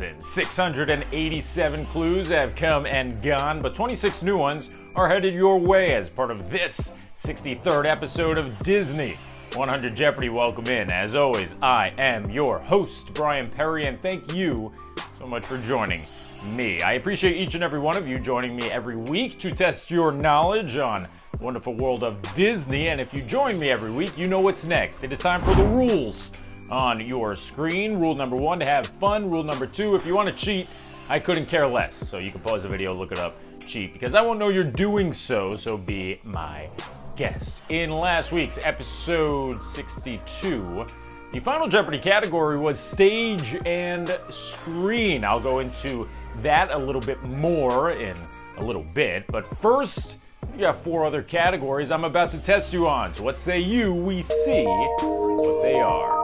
2,687 clues have come and gone, but 26 new ones are headed your way as part of this 63rd episode of Disney 100 Jeopardy. Welcome in. As always, I am your host, Bryan Perri, and thank you so much for joining me. I appreciate each and every one of you joining me every week to test your knowledge on wonderful world of Disney. And if you join me every week, you know what's next. It is time for the rules on your screen. Rule number one, to have fun. Rule number two, if you want to cheat, I couldn't care less. So you can pause the video, look it up, cheat, because I won't know you're doing so, so be my guest. In last week's episode 62, the final Jeopardy category was stage and screen. I'll go into that a little bit more in a little bit, but first, we got four other categories I'm about to test you on. So what say you we see what they are?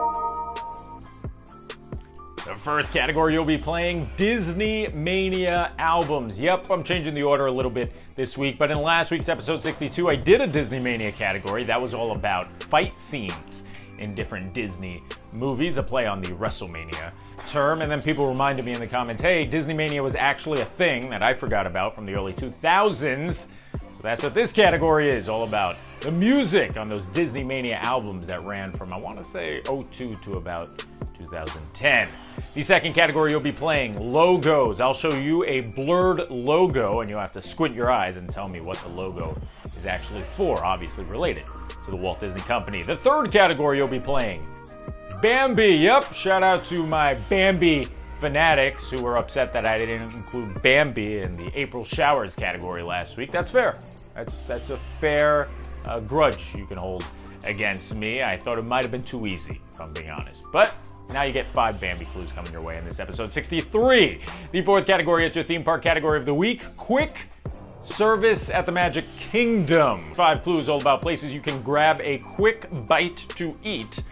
First category you'll be playing Disney Mania albums. Yep, I'm changing the order a little bit this week, but in last week's episode 62, I did a Disney Mania category. That was all about fight scenes in different Disney movies, a play on the WrestleMania term. And then people reminded me in the comments hey, Disney Mania was actually a thing that I forgot about from the early 2000s. So that's what this category is all about. The music on those Disney Mania albums that ran from, I want to say, 02 to about 2010. The second category you'll be playing logos. I'll show you a blurred logo, and you'll have to squint your eyes and tell me what the logo is actually for, obviously related to the Walt Disney Company. The third category you'll be playing Bambi. Yep, shout out to my Bambi fanatics who were upset that I didn't include Bambi in the April showers category last week. That's fair. That's that's a fair uh, grudge you can hold against me. I thought it might have been too easy, if I'm being honest. But now you get five Bambi clues coming your way in this episode 63. The fourth category, it's your theme park category of the week. Quick service at the Magic Kingdom. Five clues all about places you can grab a quick bite to eat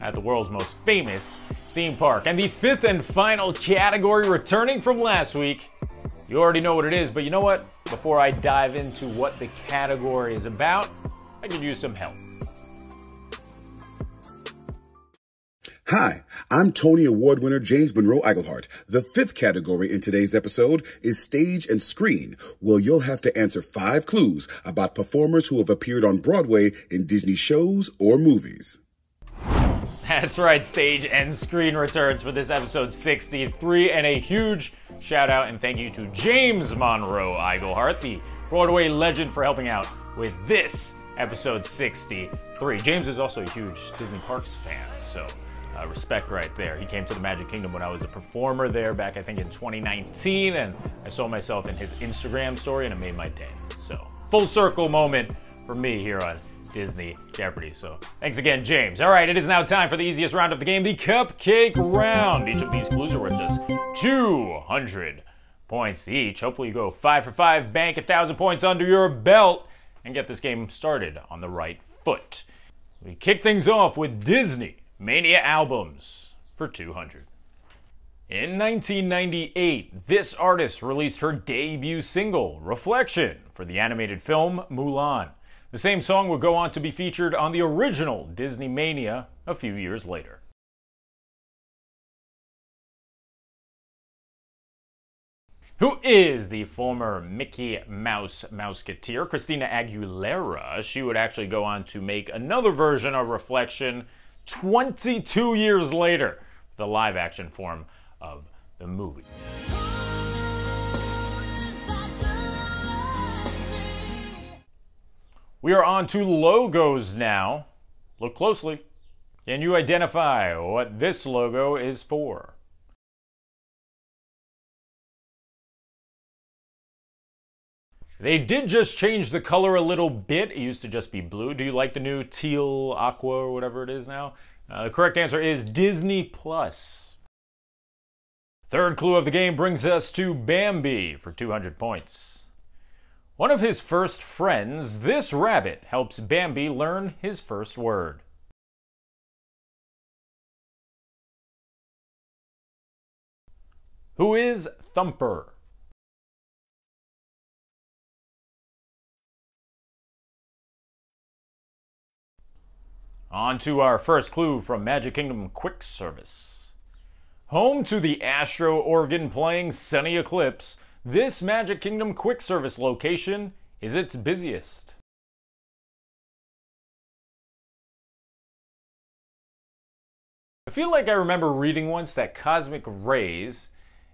at the world's most famous theme park. And the fifth and final category returning from last week. You already know what it is, but you know what? Before I dive into what the category is about, I could use some help. Hi, I'm Tony Award winner James Monroe Iglehart. The fifth category in today's episode is stage and screen, where you'll have to answer five clues about performers who have appeared on Broadway in Disney shows or movies. That's right, stage and screen returns for this episode 63, and a huge shout out and thank you to James Monroe Iglehart, the Broadway legend, for helping out with this episode 63. James is also a huge Disney Parks fan, so uh, respect right there. He came to the Magic Kingdom when I was a performer there back, I think, in 2019, and I saw myself in his Instagram story, and it made my day. So, full circle moment for me here on Disney Jeopardy. So, thanks again, James. All right, it is now time for the easiest round of the game, the Cupcake Round. Each of these clues are worth just 200 points each. Hopefully, you go five for five, bank a thousand points under your belt, and get this game started on the right foot. We kick things off with Disney Mania albums for 200. In 1998, this artist released her debut single, Reflection, for the animated film Mulan. The same song would go on to be featured on the original Disney Mania a few years later. Who is the former Mickey Mouse Mouseketeer, Christina Aguilera? She would actually go on to make another version of Reflection 22 years later, the live action form of the movie. We are on to logos now. Look closely. Can you identify what this logo is for? They did just change the color a little bit. It used to just be blue. Do you like the new teal, aqua, or whatever it is now? Uh, the correct answer is Disney Plus. Third clue of the game brings us to Bambi for 200 points. One of his first friends, this rabbit, helps Bambi learn his first word. Who is Thumper? On to our first clue from Magic Kingdom Quick Service. Home to the Astro organ playing Sonny Eclipse, this Magic Kingdom quick service location is its busiest. I feel like I remember reading once that Cosmic Rays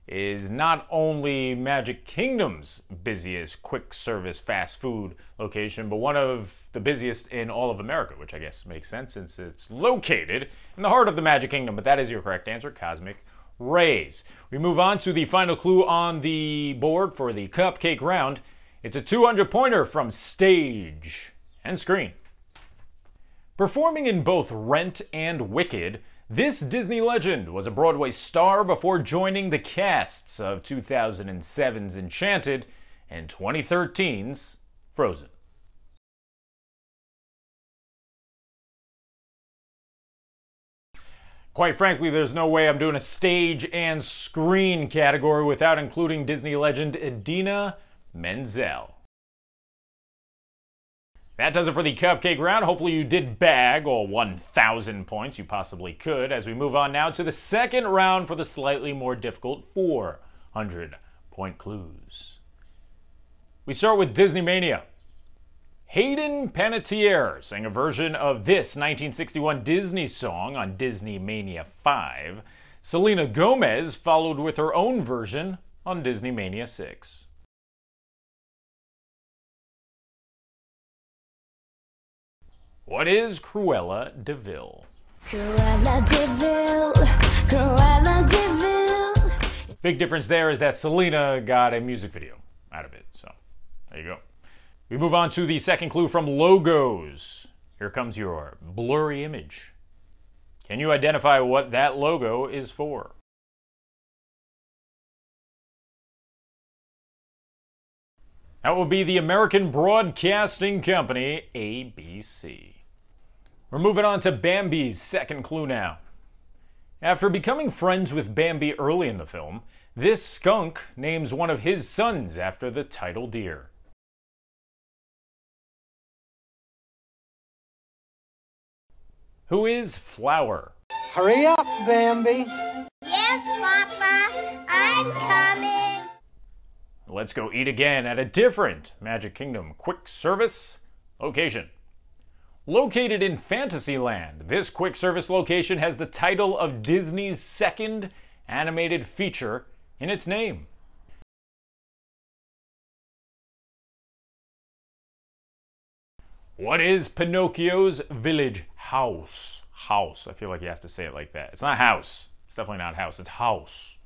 is not only Magic Kingdom's busiest quick service fast food location, but one of the busiest in all of America, which I guess makes sense since it's located in the heart of the Magic Kingdom. But that is your correct answer, Cosmic Rays. We move on to the final clue on the board for the cupcake round. It's a 200 pointer from stage and screen. Performing in both Rent and Wicked, this Disney legend was a Broadway star before joining the casts of 2007's Enchanted and 2013's Frozen. Quite frankly, there's no way I'm doing a stage and screen category without including Disney legend Idina Menzel. That does it for the cupcake round. Hopefully, you did bag all 1,000 points you possibly could as we move on now to the second round for the slightly more difficult 400 point clues. We start with Disney Mania. Hayden Panettiere sang a version of this 1961 Disney song on Disney Mania 5. Selena Gomez followed with her own version on Disney Mania 6. What is Cruella de Vil? Cruella de Vil, Cruella de Vil. Big difference there is that Selena got a music video out of it. So there you go. We move on to the second clue from logos. Here comes your blurry image. Can you identify what that logo is for? That will be the American Broadcasting Company, ABC. We're moving on to Bambi's second clue now. After becoming friends with Bambi early in the film, this skunk names one of his sons after the title deer. Who is Flower? Hurry up, Bambi. Yes, Papa. I'm coming. Let's go eat again at a different Magic Kingdom quick service location. Located in Fantasyland, this quick service location has the title of Disney's second animated feature in its name. What is Pinocchio's village house? House. I feel like you have to say it like that. It's not house. It's definitely not house. It's house.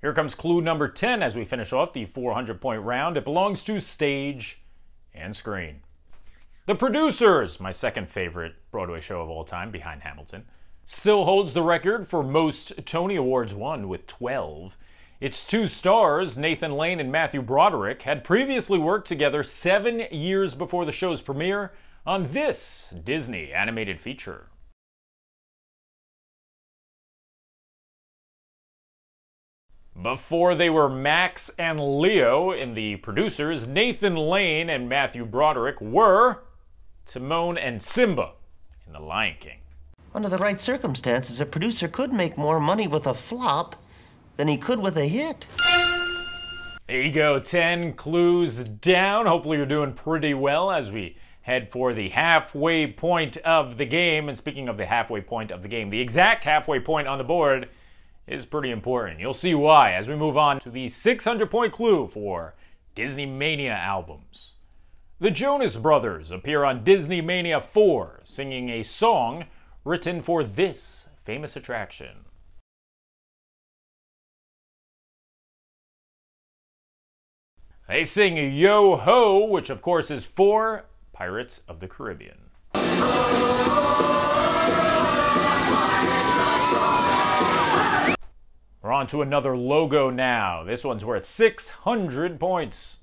Here comes clue number 10 as we finish off the 400 point round. It belongs to stage and screen. The Producers, my second favorite Broadway show of all time behind Hamilton, still holds the record for most Tony Awards won with 12. Its two stars, Nathan Lane and Matthew Broderick, had previously worked together seven years before the show's premiere on this Disney animated feature. Before they were Max and Leo in the producers, Nathan Lane and Matthew Broderick were Timon and Simba in The Lion King. Under the right circumstances, a producer could make more money with a flop than he could with a hit. There you go, 10 clues down. Hopefully, you're doing pretty well as we head for the halfway point of the game. And speaking of the halfway point of the game, the exact halfway point on the board is pretty important. You'll see why as we move on to the 600 point clue for Disney Mania albums. The Jonas Brothers appear on Disney Mania 4 singing a song written for this famous attraction. They sing Yo Ho, which of course is for Pirates of the Caribbean. We're on to another logo now. This one's worth 600 points.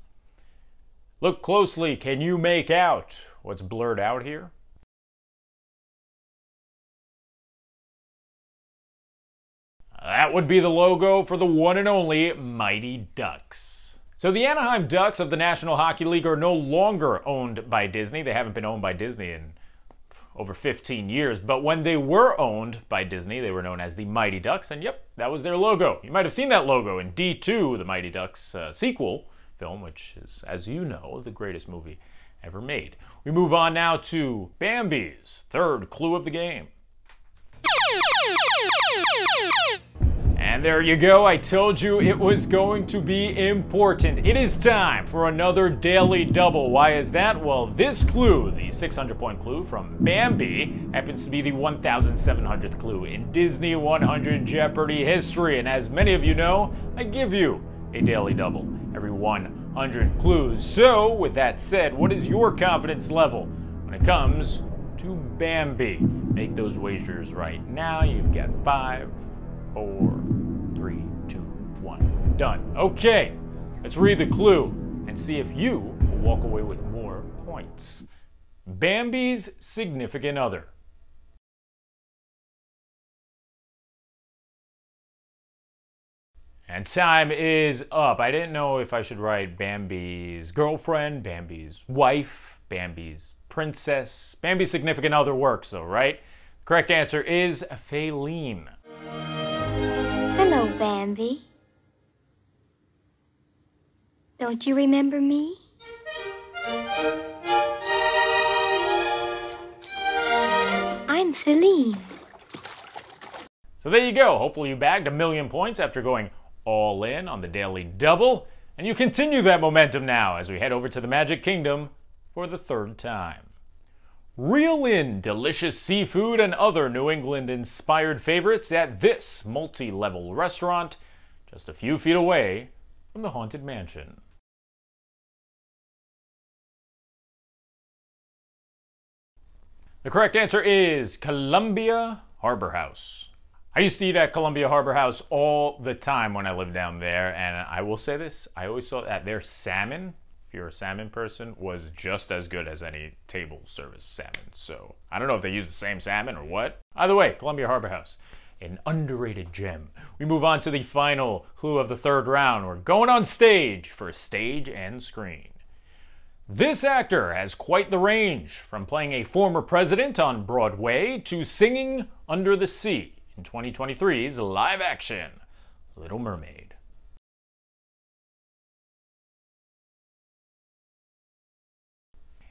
Look closely. Can you make out what's blurred out here? That would be the logo for the one and only Mighty Ducks. So the Anaheim Ducks of the National Hockey League are no longer owned by Disney. They haven't been owned by Disney in over 15 years. But when they were owned by Disney, they were known as the Mighty Ducks, and yep, that was their logo. You might have seen that logo in D2, the Mighty Ducks uh, sequel film, which is, as you know, the greatest movie ever made. We move on now to Bambi's third clue of the game. And there you go. I told you it was going to be important. It is time for another daily double. Why is that? Well, this clue, the 600 point clue from Bambi, happens to be the 1700th clue in Disney 100 Jeopardy history. And as many of you know, I give you a daily double every 100 clues. So, with that said, what is your confidence level when it comes to Bambi? Make those wagers right now. You've got five, four. Done. Okay, let's read the clue and see if you will walk away with more points. Bambi's significant other. And time is up. I didn't know if I should write Bambi's girlfriend, Bambi's wife, Bambi's princess. Bambi's significant other works, though, right? Correct answer is Faline. Hello, Bambi. Don't you remember me? I'm Faline. So there you go. Hopefully, you bagged a million points after going all in on the daily double. And you continue that momentum now as we head over to the Magic Kingdom for the third time. Reel in delicious seafood and other New England inspired favorites at this multi level restaurant just a few feet away from the Haunted Mansion. The correct answer is Columbia Harbor House. I used to eat at Columbia Harbor House all the time when I lived down there, and I will say this I always thought that their salmon, if you're a salmon person, was just as good as any table service salmon. So I don't know if they use the same salmon or what. Either way, Columbia Harbor House, an underrated gem. We move on to the final clue of the third round. We're going on stage for stage and screen. This actor has quite the range, from playing a former president on Broadway to singing Under the Sea in 2023's live action Little Mermaid.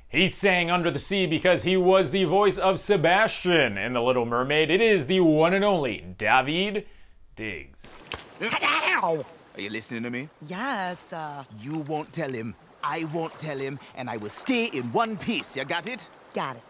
He sang Under the Sea because he was the voice of Sebastian in The Little Mermaid. It is the one and only Daveed Diggs. Are you listening to me? Yes, uh, You won't tell him. I won't tell him, and I will stay in one piece. You got it? got it.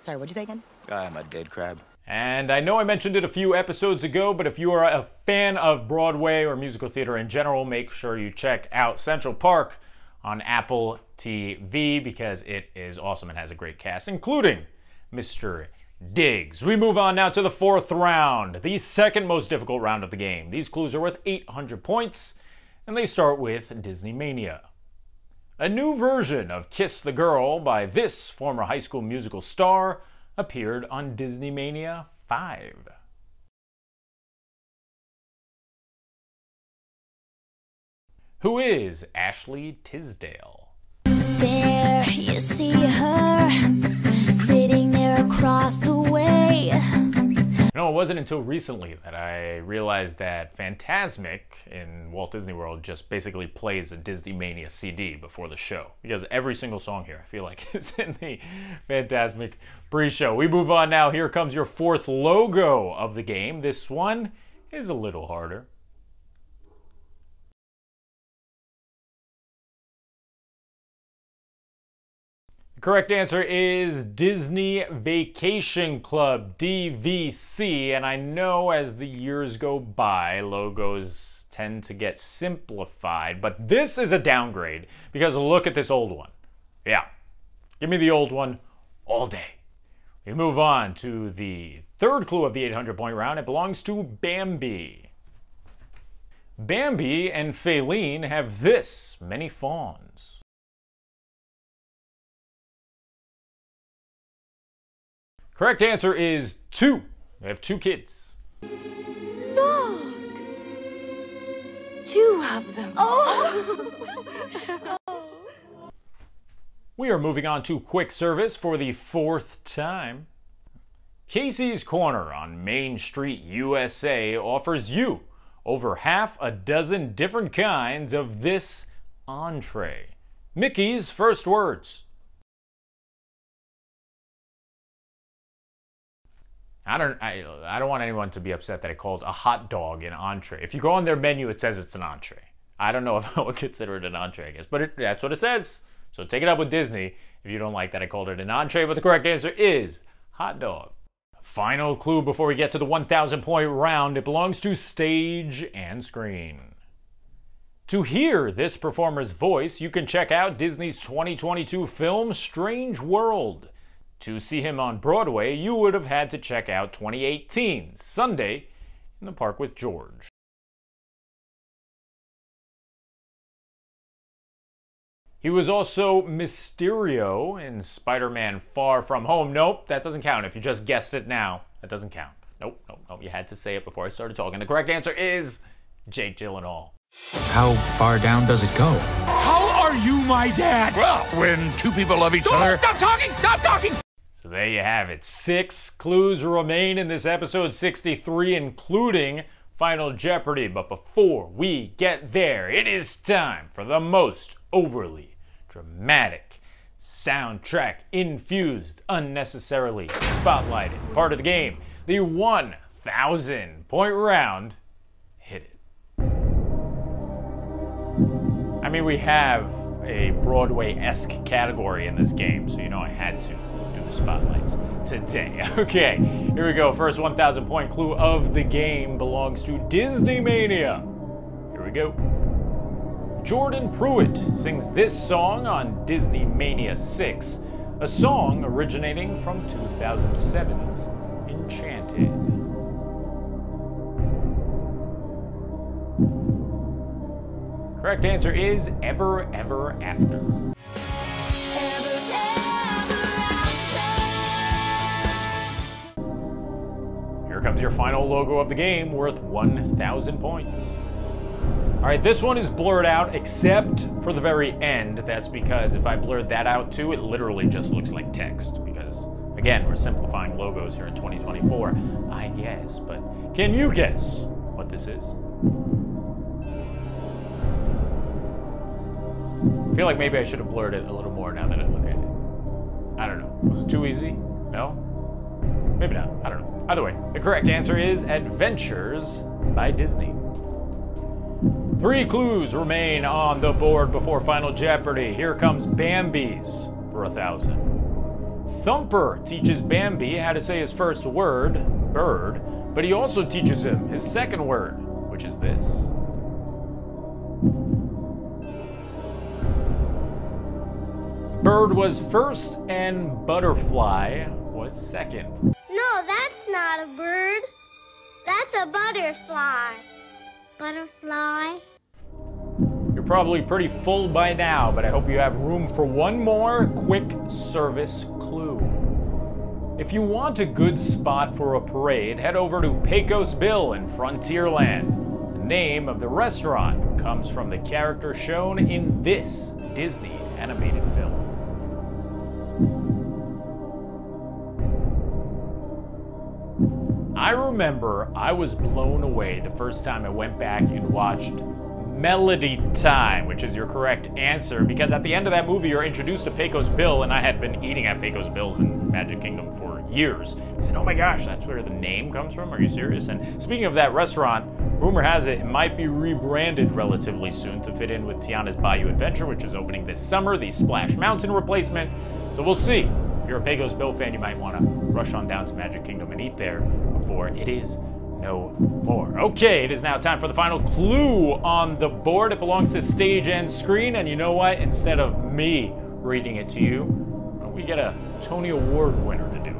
Sorry, what'd you say again? I'm a dead crab. And I know I mentioned it a few episodes ago, but if you are a fan of Broadway or musical theater in general, make sure you check out Central Park on Apple TV because it is awesome and has a great cast, including Mr. Diggs. We move on now to the fourth round, the second most difficult round of the game. These clues are worth 800 points, and they start with Disney Mania. A new version of Kiss the Girl by this former high school musical star appeared on Disney Mania 5. Who is Ashley Tisdale? There you see her sitting there across the way. Know, it wasn't until recently that I realized that Fantasmic in Walt Disney World just basically plays a Disney Mania CD before the show. Because every single song here, I feel like, is in the Fantasmic pre show. We move on now. Here comes your fourth logo of the game. This one is a little harder. Correct answer is Disney Vacation Club, DVC. And I know as the years go by, logos tend to get simplified, but this is a downgrade because look at this old one. Yeah, give me the old one all day. We move on to the third clue of the 800 point round. It belongs to Bambi. Bambi and Faline have this many fawns. Correct answer is two. They have two kids. Look! Two of them. Oh! We are moving on to quick service for the fourth time. Casey's Corner on Main Street, USA offers you over half a dozen different kinds of this entree. Mickey's first words. I don't I, I don't want anyone to be upset that I called a hot dog an entree. If you go on their menu, it says it's an entree. I don't know if I would consider it an entree, I guess, but it, that's what it says. So take it up with Disney if you don't like that I called it an entree, but the correct answer is hot dog. Final clue before we get to the 1,000 point round it belongs to stage and screen. To hear this performer's voice, you can check out Disney's 2022 film Strange World. To see him on Broadway, you would have had to check out 2018 Sunday in the Park with George. He was also Mysterio in Spider Man Far From Home. Nope, that doesn't count. If you just guessed it now, that doesn't count. Nope, nope, nope. You had to say it before I started talking. The correct answer is Jake Gyllenhaal. How far down does it go? How are you my dad? Well, when two people love each other. Stop talking! Stop talking! So there you have it. Six clues remain in this episode 63, including Final Jeopardy. But before we get there, it is time for the most overly dramatic, soundtrack infused, unnecessarily spotlighted part of the game. The 1,000 point round. Hit it. I mean, we have a Broadway esque category in this game, so you know I had to spotlights today. Okay, here we go. First 1,000 point clue of the game belongs to Disney Mania. Here we go. Jordan Pruitt sings this song on Disney Mania 6, a song originating from 2007's Enchanted. Correct answer is Ever, Ever After. Comes your final logo of the game, worth 1,000 points. All right, this one is blurred out except for the very end. That's because if I blurred that out too, it literally just looks like text. Because, again, we're simplifying logos here in 2024, I guess. But can you guess what this is? I feel like maybe I should have blurred it a little more now that I look at it. I don't know. Was it too easy? No? Maybe not. I don't know. Either way, the correct answer is Adventures by Disney. Three clues remain on the board before Final Jeopardy. Here comes Bambi's for a thousand. Thumper teaches Bambi how to say his first word, bird, but he also teaches him his second word, which is this. Bird was first and butterfly was second. No, that's not a bird. That's a butterfly. Butterfly. You're probably pretty full by now, but I hope you have room for one more quick service clue. If you want a good spot for a parade, head over to Pecos Bill in Frontierland. The name of the restaurant comes from the character shown in this Disney animated film. I remember I was blown away the first time I went back and watched Melody Time, which is your correct answer, because at the end of that movie, you're introduced to Pecos Bill, and I had been eating at Pecos Bill's in Magic Kingdom for years. I said, Oh my gosh, that's where the name comes from? Are you serious? And speaking of that restaurant, rumor has it it might be rebranded relatively soon to fit in with Tiana's Bayou Adventure, which is opening this summer, the Splash Mountain replacement. So we'll see. If you're a Pecos Bill fan, you might want to rush on down to Magic Kingdom and eat there before it is no more. Okay, it is now time for the final clue on the board. It belongs to stage and screen, and you know what? Instead of me reading it to you, we get a Tony Award winner to do it.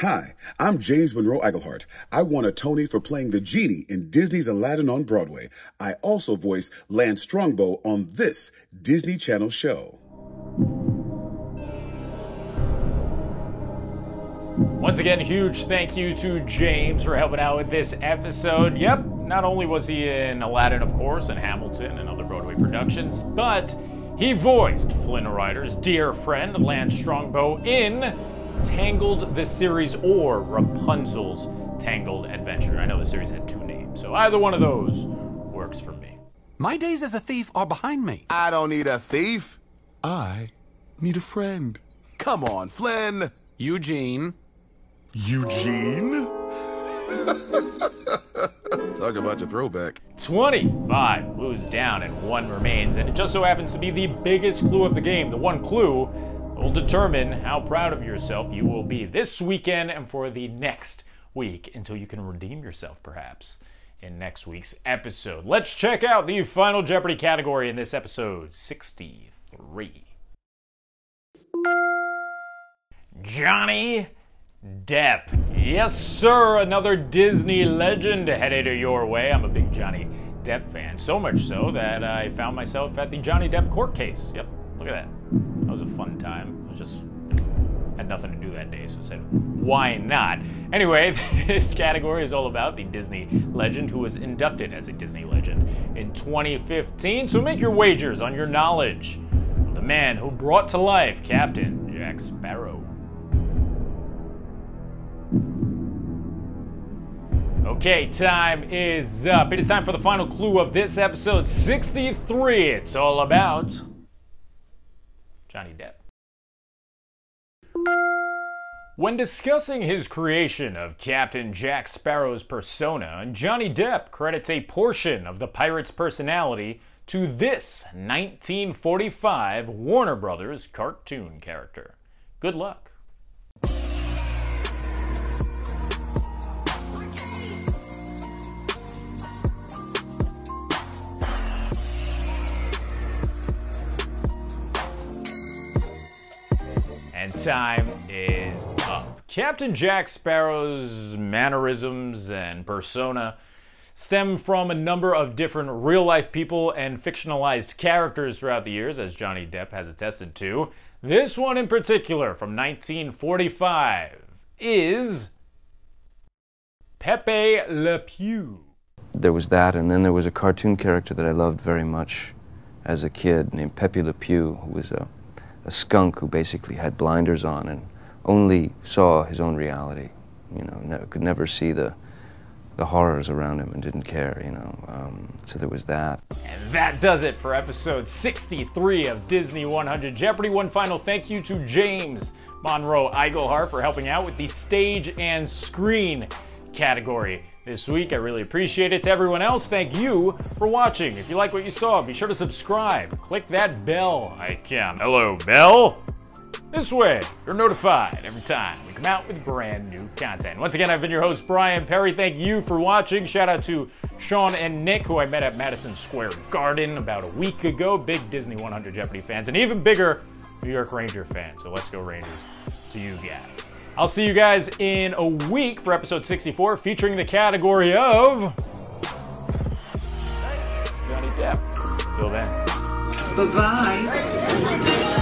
Hi, I'm James Monroe Iglehart. I won a Tony for playing the genie in Disney's Aladdin on Broadway. I also voice Lance Strongbow on this Disney Channel show. Once again, huge thank you to James for helping out with this episode. Yep, Not only was he in Aladdin, of course, and Hamilton and other Broadway productions, but he voiced Flynn Rider's dear friend Lance Strongbow in Tangled the series or Rapunzel's Tangled Adventure. I know the series had two names, so either one of those works for me. My days as a thief are behind me. I don't need a thief. I need a friend. Come on, Flynn. Eugene. Eugene? Talk about your throwback. 25 clues down and one remains, and it just so happens to be the biggest clue of the game. The one clue will determine how proud of yourself you will be this weekend and for the next week until you can redeem yourself, perhaps, in next week's episode. Let's check out the final Jeopardy category in this episode 63. Johnny Depp. Yes, sir, another Disney legend headed your way. I'm a big Johnny Depp fan, so much so that I found myself at the Johnny Depp court case. Yep, look at that. That was a fun time. I was just had nothing to do that day, so I said, why not? Anyway, this category is all about the Disney legend who was inducted as a Disney legend in 2015. So make your wagers on your knowledge of the man who brought to life Captain Jack Sparrow. Okay, time is up. It is time for the final clue of this episode 63. It's all about Johnny Depp. When discussing his creation of Captain Jack Sparrow's persona, Johnny Depp credits a portion of the pirate's personality to this 1945 Warner Brothers cartoon character. Good luck. Time is up. Captain Jack Sparrow's mannerisms and persona stem from a number of different real life people and fictionalized characters throughout the years, as Johnny Depp has attested to. This one in particular, from 1945, is Pepe Le Pew. There was that, and then there was a cartoon character that I loved very much as a kid named Pepe Le Pew, who was a a skunk who basically had blinders on and only saw his own reality. You know, ne could never see the the horrors around him and didn't care. You know, um, so there was that. And that does it for episode 63 of Disney 100 Jeopardy. One final thank you to James Monroe Iglehart for helping out with the stage and screen category this week. I really appreciate it. To everyone else, thank you for watching. If you like what you saw, be sure to subscribe. Click that bell icon. Hello, bell. This way, you're notified every time we come out with brand new content. Once again, I've been your host, Bryan Perri. Thank you for watching. Shout out to Sean and Nick, who I met at Madison Square Garden about a week ago. Big Disney 100 Jeopardy fans, and even bigger New York Ranger fans. So let's go Rangers to you guys. I'll see you guys in a week for episode 64 featuring the category of Johnny Depp. Till then. Bye-bye.